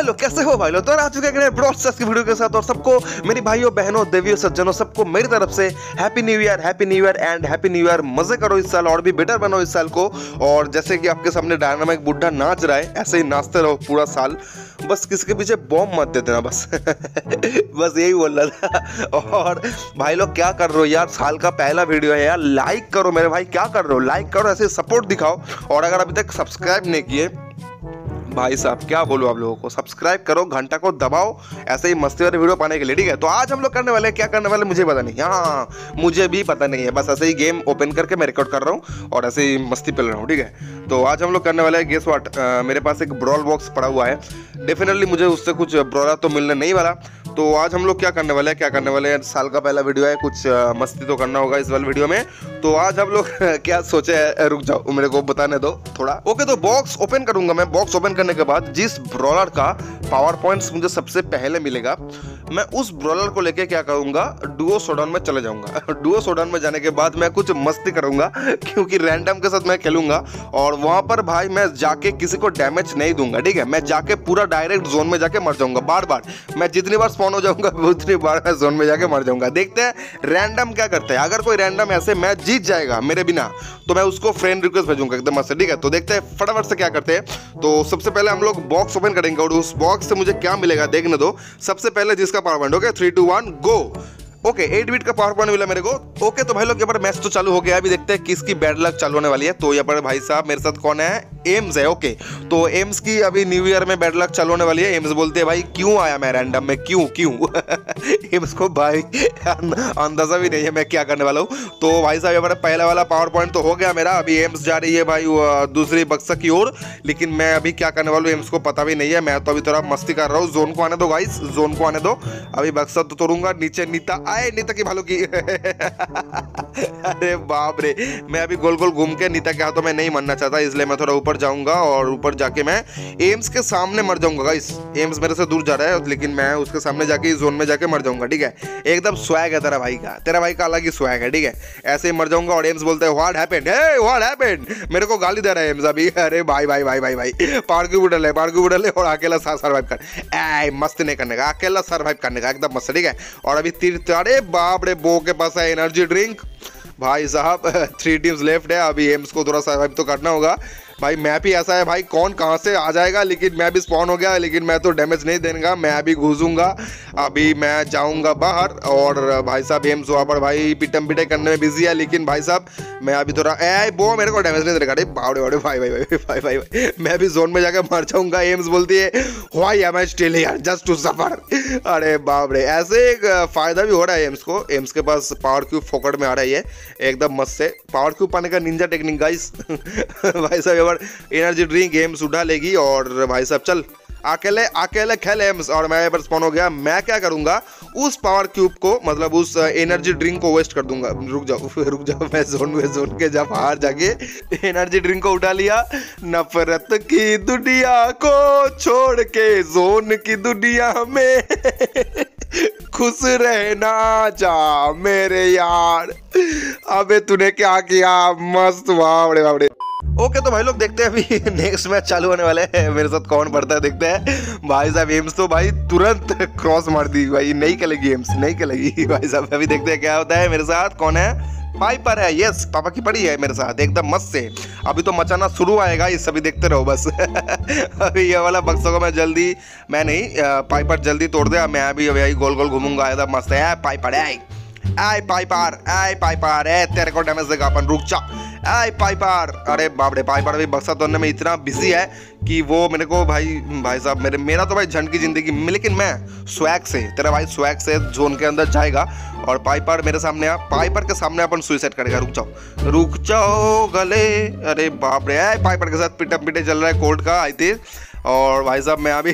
लोग, कैसे हो भाई लोग? तो आ चुके हैं ब्रॉडकास्ट की वीडियो के साथ और सबको, मेरी भाइयों, बहनों, देवियों, सज्जनों, सबको मेरी तरफ़ से happy new year happy new year and happy new year मज़े करो इस साल और भी बेटर बनो इस साल को। और जैसे कि आपके सामने डायनामिक बुढ़ा नाच रहा है, ऐसे ही नाचते रहो पूरा साल। बस किसी के पीछे बॉम्ब मत दे देना, बस। बस यही बोल रहा था। और भाई लोग, क्या कर रहे हो यार? साल का पहला वीडियो है यार। लाइक करो मेरे भाई, क्या कर रहे हो? लाइक करो, ऐसे सपोर्ट दिखाओ। और अगर अभी तक सब्सक्राइब नहीं किए भाई साहब, क्या बोलो आप लोगों को? सब्सक्राइब करो, घंटा को दबाओ, ऐसे ही मस्ती वाले वीडियो पाने के लिए, ठीक है? तो आज हम लोग करने वाले क्या करने वाले मुझे पता नहीं। हाँ मुझे भी पता नहीं है, बस ऐसे ही गेम ओपन करके मैं रिकॉर्ड कर रहा हूँ और ऐसे ही मस्ती पेल रहा हूँ, ठीक है? तो आज हम लोग करने वाले गेस वाट मेरे पास एक ब्रॉल बॉक्स पड़ा हुआ है। डेफिनेटली मुझे उससे कुछ ब्रॉलर तो मिलने नहीं वाला। तो आज हम लोग क्या करने वाले हैं, क्या करने वाले हैं? साल का पहला वीडियो है, कुछ मस्ती तो करना होगा इस वाले वीडियो में। तो आज हम लोग, क्या सोचे है? रुक जाओ, मेरे को बताने दो थोड़ा। ओके तो बॉक्स ओपन करूँगा मैं। बॉक्स ओपन करने के बाद जिस ब्रॉलर का पावर पॉइंट्स मुझे सबसे पहले मिलेगा। मैं उस ब्रॉलर को लेके क्या करूँगा? डुओ सोडाउन में चले जाऊँगा। डुओ सोडाउन में जाने के बाद मैं कुछ मस्ती करूँगा, क्योंकि रैंडम के साथ मैं खेलूँगा। और वहाँ पर भाई मैं जाके किसी को डैमेज नहीं दूँगा, ठीक है? मैं जाके पूरा डायरेक्ट जोन में जाके मर जाऊँगा बार बार मैं जितनी बार स्पॉन हो जाऊँगा, उतनी बार मैं जोन में जाके मर जाऊँगा। देखते हैं रैंडम क्या करते हैं। अगर कोई रैंडम ऐसे मैच जीत जाएगा मेरे बिना तो मैं उसको फ्रेंड रिक्वेस्ट भेजूँगा, एकदम मस्त, ठीक है? तो देखते हैं, फटाफट से क्या करते हैं। तो सबसे पहले हम लोग बॉक्स ओपन करेंगे और उस बॉक्स से मुझे क्या मिलेगा? देखने दो। सबसे पहले जिसका power point okay three two one go okay eight beat का पावर पॉइंट मिला मेरे को। ओके तो भाई लोग, यहाँ पर मैच तो चालू हो गया अभी देखते हैं किसकी बैड लक चालू होने वाली है। तो यहाँ पर भाई साहब, मेरे साथ कौन है? एम्स है ओके तो एम्स की अभी न्यू ईयर में बैड लक चालू होने वाली है। एम्स बोलते हैं, भाई, क्यों आया मैं रैंडम में? क्यों क्यों? एम्स को भाई अंदाज़ा भी नहीं है मैं क्या करने वाला हूँ। तो भाई साहब, यहाँ पर पहला वाला पावर पॉइंट तो हो गया मेरा। अभी एम्स जा रही है भाई दूसरी बक्सा की ओर। लेकिन मैं अभी क्या करने वाला हूँ एम्स को पता भी नहीं है। मैं तो अभी थोड़ा मस्ती कर रहा हूँ। जोन को आने दो गाइस जोन को आने दो। अभी बक्सा तो तोड़ूँगा, नीचे नीता आए, नीता की भालू की। अरे बाप रे, मैं अभी गोल गोल घूम के नीता के हाथों में नहीं मरना चाहता, इसलिए मैं थोड़ा ऊपर जाऊँगा और ऊपर जाके मैं एम्स के सामने मर जाऊँगा गाइस एम्स मेरे से दूर जा रहा है, लेकिन मैं उसके सामने जाके, इस जोन में जाके मर जाऊँगा, ठीक है? एकदम स्वैग है तेरा भाई का, तेरा भाई का अलग ही स्वैग है, ठीक है? ऐसे ही मर जाऊँगा और एम्स बोलते हैं व्हाट हैपेंड व्हाट हैपेंड मेरे को गाली दे रहा है एम्स अभी। अरे भाई भाई भाई भाई भाई। पार्क बुडल है पार्क बुडल है और अकेला सर्वाइव कर। ए मस्त नहीं करने का, अकेला सर्वाइव करने का, एकदम मस्त, ठीक है? और अभी तीर अरे बाप रे, बो के पास है एनर्जी ड्रिंक भाई साहब थ्री टीम्स लेफ़्ट है, अभी एम्स को थोड़ा सर्वाइव तो करना होगा। भाई मैप ही ऐसा है भाई, कौन कहाँ से आ जाएगा? लेकिन मैं भी स्पॉन हो गया, लेकिन मैं तो डैमेज नहीं देगा मैं अभी घुसूँगा। अभी मैं जाऊँगा बाहर और भाई साहब, एम्स वहाँ पर भाई, पिटम पिटे करने में बिज़ी है, लेकिन भाई साहब, मैं अभी थोड़ा, ए वो मेरे को डैमेज नहीं देगा बावड़े बावड़े, भाई भाई भाई भाई भाई भाई, मैं भी जोन में जाकर मर जाऊँगा, एम्स बोलती है। वाई एम आई स्टिल यार जस्ट टू सफ़र अरे रे ऐसे एक फ़ायदा भी हो रहा है एम्स को। एम्स के पास पावर क्यूब फोकट में आ रही है एकदम मस्त से। पावर क्यूब पाने का निंजा टेक्निक गाइस भाई साहब पर एनर्जी ड्रिंक एम्स उठा लेगी और भाई साहब, चल, अकेले अकेले खेल एम्स। और मैं पर स्पॉन हो गया। मैं क्या करूँगा? उस पावर क्यूब को मतलब उस एनर्जी ड्रिंक को वेस्ट कर दूँगा। रुक जाओ रुक जाओ, मैं जोन में जोन के जब बाहर जाके एनर्जी ड्रिंक को उठा लिया। नफरत की दुनिया को छोड़ के जोन की दुनिया में खुश रहना जा मेरे यार। अबे, तूने क्या किया? मस्त बावड़े बावड़े ओके तो भाई लोग देखते हैं अभी नेक्स्ट मैच चालू होने वाले हैं। मेरे साथ कौन पड़ता है देखते हैं। भाई साहब एम्स तो भाई तुरंत क्रॉस मार दी। भाई, नहीं खेलेगी एम्स नहीं खेलेगी। भाई साहब, अभी देखते हैं क्या होता है। मेरे साथ कौन है? पाइपर है यस पापा की पड़ी है मेरे साथ, एकदम मस्त से। अभी तो मचाना शुरू आएगा, ये सभी देखते रहो बस। अभी ये वाला बक्सों को मैं जल्दी, मैं नहीं पाइपर जल्दी तोड़ दे, मैं अभी अभी गोल गोल घूमूँगा एकदम मस्त। है पाइपर है आई पाइपर आई पाइपर है तेरे को डैमेज देगा, अपन रुक जा। पाइपर अरे बाप रे पाइपर अभी बक्सा तोड़ने में इतना बिज़ी है कि वो मेरे को भाई भाई साहब, मेरे, मेरा तो भाई झंड की ज़िंदगी में लेकिन मैं स्वैग से, तेरा भाई स्वैग से जोन के अंदर जाएगा और पाइपर मेरे सामने आ पाइपर के सामने अपन सुइसाइड करेगा। रुक जाओ रुक जाओ गले। अरे बाप रे पाइपर के साथ पिटम पिटे चल रहा है कोर्ट का आई थी और भाई साहब मैं अभी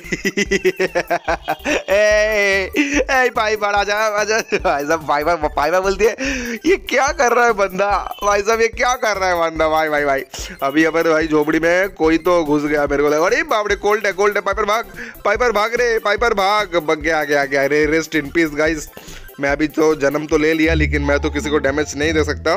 ए, ए भाई बड़ा जा भाई साहब भाई भाई भाई भाई बोलती है ये क्या कर रहा है बंदा? भाई साहब ये क्या कर रहा है बंदा? भाई भाई भाई। अभी अगर भाई झोपड़ी में कोई तो घुस गया मेरे को अरे बाप रे कोल्ड है कोल्ड है पाइपर भाग पाइपर भाग रे पाइपर भाग। बग गया गया गया रे रेस्ट इन पीस गाइस मैं अभी तो जन्म तो ले लिया लेकिन मैं तो किसी को डैमेज नहीं दे सकता।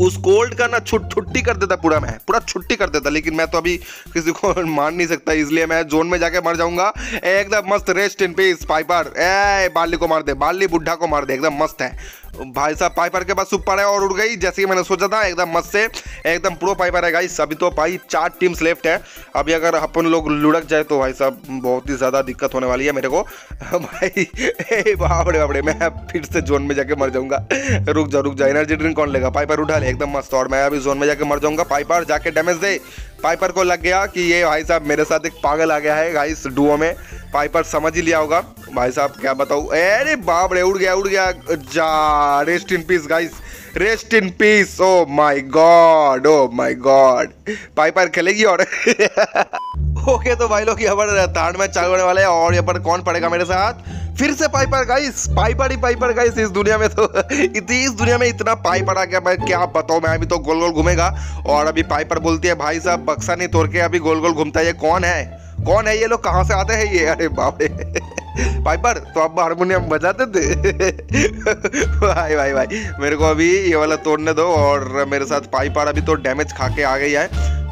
उस कोल्ड का ना छुट छुट्टी कर देता पूरा मैं, पूरा छुट्टी कर देता, लेकिन मैं तो अभी किसी को मार नहीं सकता, इसलिए मैं जोन में जाके मर जाऊँगा। एकदम मस्त रेस्ट इन पीस पाइपर ए बाली को मार दे बाली बुढ़ा को मार दे, एकदम मस्त है। भाई साहब पाइपर के पास सुपर है और उड़ गई। जैसे कि मैंने सोचा था, एकदम मस्त से, एकदम प्रो पाइपर है गाइस अभी तो भाई चार टीम्स लेफ़्ट है। अभी अगर अपन लोग लुढ़क जाए तो भाई साहब, बहुत ही ज़्यादा दिक्कत होने वाली है मेरे को। भाई बाबड़े बाबड़े, मैं फिर से जोन में जाके मर जाऊँगा। रुक जा रुक जा एनर्जी ड्रिंक कौन लेगा? पाइपर उठा ले, एकदम मस्त। और मैं अभी जोन में जाके मर जाऊँगा। पाइपर जाके डैमेज दे। पाइपर को लग गया कि ये भाई साहब मेरे साथ एक पागल आ गया है गाइस डुओ में। पाइपर समझ ही लिया होगा। भाई साहब, क्या बताऊँ? अरे बाप रे, उड़ गया उड़ गया। जा rest in peace guys rest in peace oh my god oh my god Piper खेलेगी और ओके तो भाई लोग, यहाँ पर थर्ड मैच चालू होने वाले हैं और यहाँ पर कौन पड़ेगा मेरे साथ? फिर से पाइपर गाइस पाइपर ही पाइपर गाइस इस दुनिया में तो इस दुनिया में इतना पाइपर आ गया। मैं क्या बताऊँ मैं, अभी तो गोल गोल घूमेगा। और अभी पाइपर बोलती है, भाई साहब, बक्सा नहीं तोड़ के अभी गोल गोल घूमता है। ये कौन है? कौन है ये लोग? कहाँ से आते हैं ये? अरे बाप रे। पाइपर तो आप हारमोनियम बजाते थे। भाई भाई भाई, मेरे को अभी ये वाला तोड़ने दो और मेरे साथ पाइपर अभी तो डैमेज खा के आ गई है।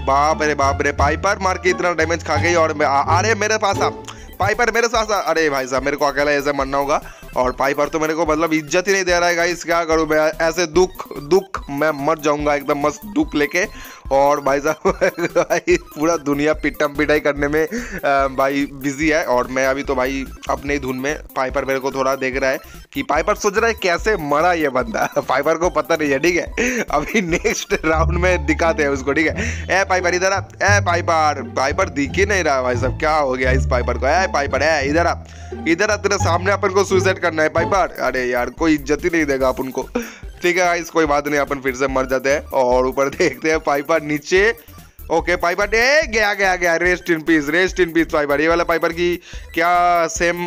बाप रे बाप रे, पाइपर मार के इतना डैमेज खा गई और अरे मेरे पास आप। पाइपर मेरे साथ अरे भाई साहब, मेरे को अकेला ऐसे मरना होगा। और पाइपर तो मेरे को मतलब इज़्ज़त ही नहीं दे रहा है गाइस क्या करूँ मैं? ऐसे दुख दुख, मैं मर जाऊँगा, एकदम मस्त दुख लेके। और भाई साहब, भाई, पूरा दुनिया पिटम पिटाई करने में भाई बिज़ी है और मैं अभी तो भाई अपने धुन में पाइपर मेरे को थोड़ा देख रहा है कि पाइपर सोच रहा है कैसे मरा ये बंदा। पाइपर को पता नहीं है, ठीक है? अभी नेक्स्ट राउंड में दिखाते हैं उसको, ठीक है? ए पाइपर इधर आ। ए पाइपर पाइपर दिख ही नहीं रहा भाई साहब, क्या हो गया इस पाइपर को? ए पाइपर है इधर आ। इधर आ, तेरे सामने अपन को सुसाइड करना है पाइपर अरे यार, कोई इज़्ज़त ही नहीं देगा अपन को। ठीक है गाइस कोई बात नहीं अपन फिर से मर जाते हैं और ऊपर देखते हैं पाइपर नीचे। ओके पाइपर डे गया गया गया rest in peace rest in peace Piper. ये वाला पाइपर की क्या सेम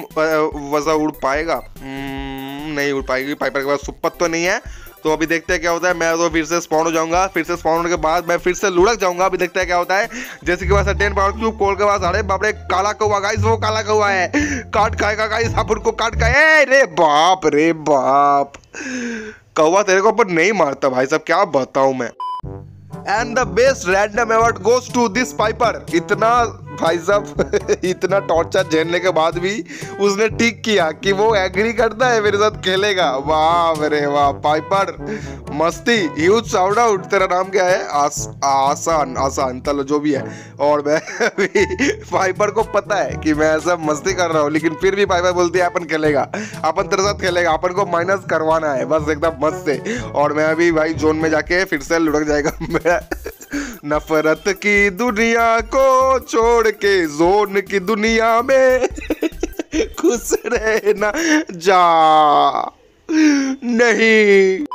वजह उड़ पाएगा? hmm, नहीं उड़ पाएगी पाइपर के पास सुपत तो नहीं है। तो अभी देखते हैं क्या होता है मैं तो फिर से स्पॉन हो जाऊँगा फिर से स्पॉन होने के बाद मैं फिर से लुढ़क जाऊँगा। अभी देखते हैं क्या होता है जैसे कि वैसे टेन पावर क्यूब कोल के पास अरे बापरे काला कौआ गाइस वो काला कौआ है। काट खाएगा गाइस आप उनको काट खाए। रे बाप रे बाप। कौवा तेरे को ऊपर नहीं मारता भाई साहब, क्या बताऊँ मैं? And the best random award goes to this Piper इतना भाई साहब इतना टॉर्चर झेलने के बाद भी उसने ठीक किया कि वो एग्री करता है मेरे साथ खेलेगा। वाह मेरे वाह पाइपर मस्ती ह्यूज साउंड आउट तेरा नाम क्या है? आस, आसान आसान चलो जो भी है। और मैं पाइपर को पता है कि मैं ऐसा मस्ती कर रहा हूँ लेकिन फिर भी पाइपर बोलती है अपन खेलेगा अपन तेरे साथ खेलेगा अपन को माइनस करवाना है बस एकदम मस्त से और मैं अभी भाई जोन में जाके फिर से लुढ़क जाएगा मैं नफरत की दुनिया को छोड़ के जोन की दुनिया में खुश रहना जा। नहीं।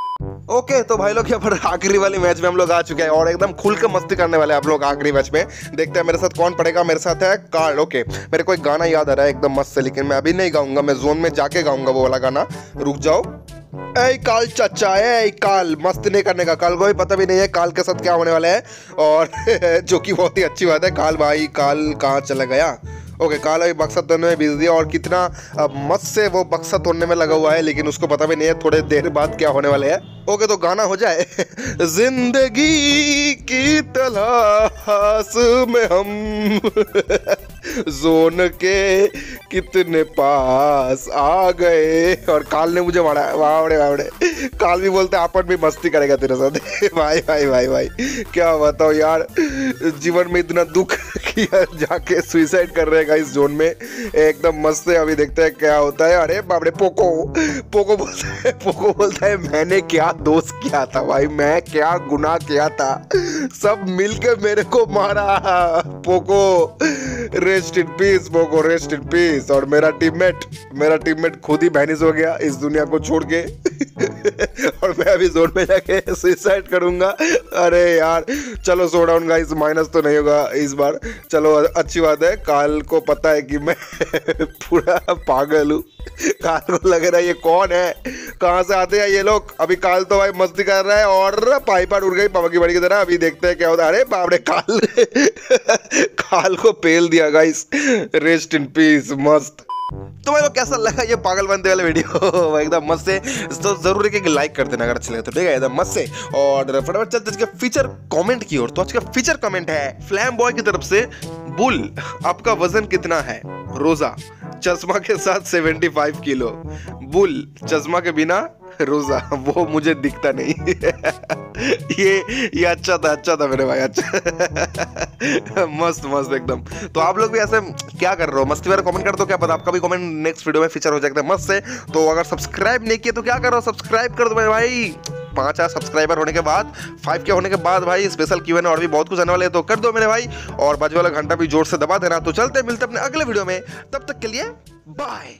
ओके okay, तो भाई लोग यहाँ पर आखिरी वाली मैच में हम लोग आ चुके हैं और एकदम खुल के मस्ती करने वाले आप लोग आखिरी मैच में। देखते हैं मेरे साथ कौन पड़ेगा मेरे साथ है कार्ड ओके okay, मेरे को एक गाना याद आ रहा है एकदम मस्त से लेकिन मैं अभी नहीं गाऊँगा मैं जोन में जाके गाऊँगा वो वाला गाना। रुक जाओ। ऐ काल चचा है काल। मस्त नहीं करने का काल। को भी पता भी नहीं है काल के साथ क्या होने वाला है। और जो कि बहुत ही अच्छी बात है, काल भाई, काल कहाँ चला गया? ओके काल अभी बक्सा तोड़ने में बिज़ी दिया और कितना मस्त से वो बक्सा तोड़ने में लगा हुआ है, लेकिन उसको पता भी नहीं है थोड़े देर बाद क्या होने वाले है। ओके तो गाना हो जाए। ज़िंदगी की तलाश में हम। जोन के कितने पास आ गए। और काल ने मुझे मारा। वावड़े वावड़े काल भी बोलते अपन भी मस्ती करेगा तेरे साथ। भाई भाई भाई भाई। क्या बताओ यार, जीवन में इतना दुख किया जाके सुइसाइड कर रहेगा इस जोन में। एकदम मस्त है, अभी देखते हैं क्या होता है। अरे बाबड़े पोको। पोको बोलता है, पोको बोलता है, मैंने क्या दोष किया था भाई? मैं क्या गुनाह किया था? सब मिलकर मेरे को मारा। Poco rest in peace Poco rest in peace और मेरा टीममेट मेरा टीममेट खुद ही बैनिस हो गया इस दुनिया को छोड़ के। और मैं अभी जोन में जाके सुसाइड करूँगा। अरे यार, चलो सो डाउन गाइस माइनस तो नहीं होगा इस बार। चलो, अच्छी बात है, काल को पता है कि मैं पूरा पागल हूँ। काल को लग रहा है ये कौन है? कहाँ से आते हैं ये लोग? अभी काल तो भाई मस्ती कर रहा है और पाइपर उड़ गई पापा की बड़ी की तरह। अभी देखते हैं क्या होता है। अरे बाबरे काल काल को पेल दिया गाइस रेस्ट इन पीस मस्त। तो भाई कैसा लगा ये पागल बनते वाले वीडियो एकदम मस्त से। तो ज़रूर है कि लाइक कर देना अगर अच्छा लगे तो ठीक है? एकदम मस्त से। और फटाफट चलते इसके फीचर कमेंट की ओर। तो आज का फीचर कमेंट है फ्लैम बॉय की तरफ़ से, बुल, आपका वज़न कितना है? रोजा, चश्मा के साथ 75 किलो। बुल चश्मा के बिना रोजा, वो मुझे दिखता नहीं। ये ये अच्छा था अच्छा था मेरे भाई अच्छा। मस्त मस्त एकदम। तो आप लोग भी ऐसे क्या कर रहे हो? मस्ती वाला कमेंट कर दो क्या? पता आपका भी कमेंट नेक्स्ट वीडियो में फीचर हो जाएगा मस्त से। तो अगर सब्सक्राइब नहीं किया तो क्या करो? सब्सक्राइब कर दो मेरे भाई। पाँच हज़ार सब्सक्राइबर होने के बाद फाइव के होने के बाद भाई स्पेशल क्यू और भी बहुत कुछ आने वाले तो कर दो मेरे भाई। और बाजू वाला घंटा भी ज़ोर से दबा देना। तो चलते मिलते अपने अगले वीडियो में। तब तक के लिए बाय